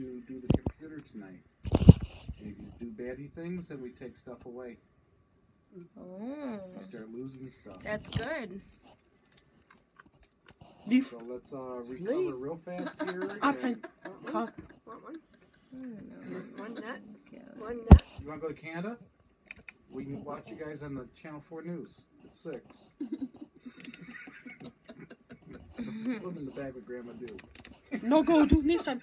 to do the computer tonight. And if you do baddie things, then we take stuff away. Oh, start losing stuff. that's good. So let's uh, recover real fast here. And- Want one? Want one? Mm-hmm. One nut. One nut. You want to go to Canada? We can watch you guys on the Channel 4 News at 6. Let's put them in the bag with Grandma Do. No go do Nissan.